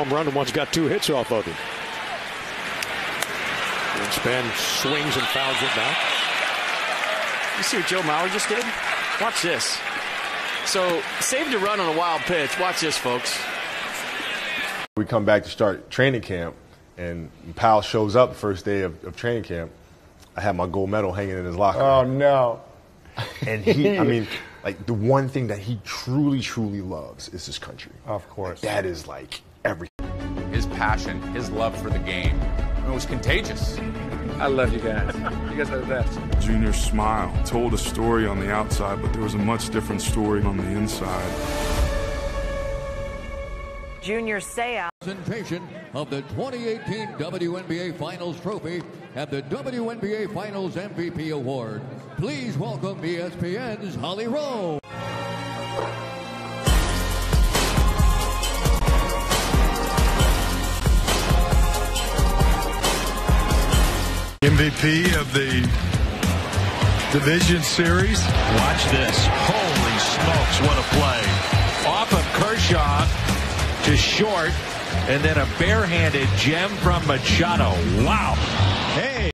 home run and once got two hits off of him. Greenspan swings and fouls it back. You see what Joe Mauer just did? Watch this. So saved a run on a wild pitch. Watch this, folks. We come back to start training camp, and Powell shows up first day of, of training camp. I had my gold medal hanging in his locker. Oh no! And he, I mean, like the one thing that he truly, truly loves is his country. Of course. That is like everything. His passion, his love for the game, it was contagious. I love you guys. You guys are the best. Junior's smile told a story on the outside, but there was a much different story on the inside. Junior Seau. Presentation of the 2018 WNBA Finals Trophy and the WNBA Finals MVP Award. Please welcome ESPN's Holly Rowe. MVP of the division series. Watch this. Holy smokes, what a play. Off of Kershaw to short, and then a barehanded gem from Machado. Wow. Hey.